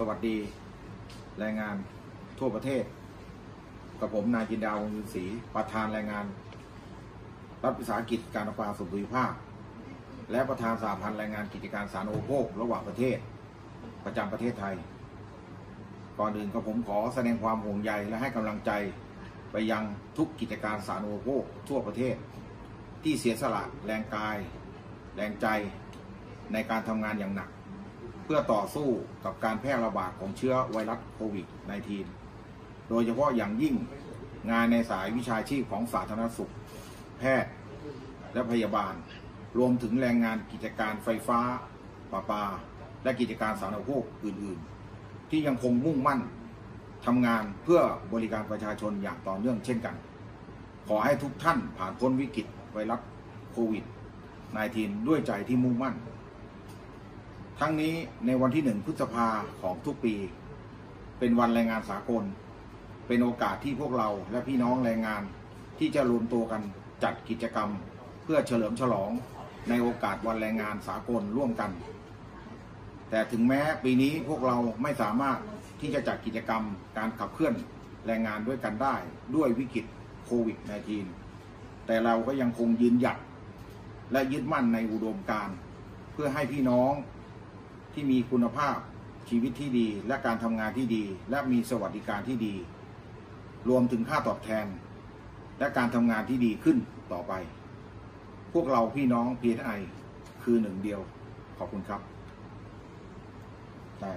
สวัสดีแรงงานทั่วประเทศ กับผมนายจินดาวงศ์ยืนศรีประธานแรงงาน รัฐวิสาหกิจการประปาส่วนภูมิภาค และประธานสหพันธ์แรงงานกิจการสารโอโภคระหว่างประเทศ ประจำประเทศไทย ก่อนอื่นก็ผมขอแสดงความห่วงใยและให้กำลังใจไปยังทุกกิจการสารโอโภคทั่วประเทศ ที่เสียสละแรงกาย แรงใจในการทำงานอย่างหนัก เพื่อต่อสู้กับการแพร่ระบาดของเชื้อไวรัสโควิด -19 โดยเฉพาะอย่างยิ่งงานในสายวิชาชีพของสาธารณสุข แพทย์ และพยาบาล รวมถึงแรงงานกิจการไฟฟ้าประปา และกิจการสาธารณูปอื่น ๆ ที่ยังคงมุ่งมั่นทำงานเพื่อบริการประชาชนอย่างต่อเนื่องเช่นกัน ขอให้ทุกท่านผ่านพ้นวิกฤตไวรัสโควิด -19 ด้วยใจที่มุ่งมั่น ทั้งนี้ในวันที่หนึ่งพฤษภาของทุกปี เป็นวันแรงงานสากล เป็นโอกาสที่พวกเราและพี่น้องแรงงานที่จะรวมตัวกันจัดกิจกรรม เพื่อเฉลิมฉลองในโอกาสวันแรงงานสากลร่วมกัน แต่ถึงแม้ปีนี้พวกเราไม่สามารถที่จะจัดกิจกรรมการขับเคลื่อนแรงงานด้วยกันได้ด้วยวิกฤตโควิด -19 แต่เราก็ยังคงยืนหยัดและยึดมั่นในอุดมการ เพื่อให้พี่น้อง ที่มีคุณภาพชีวิตที่ดี และการทำงานที่ดี และมีสวัสดิการที่ดี รวมถึงค่าตอบแทน และการทำงานที่ดีขึ้นต่อไป พวกเราพี่น้อง PNI คือหนึ่งเดียว ขอบคุณครับได้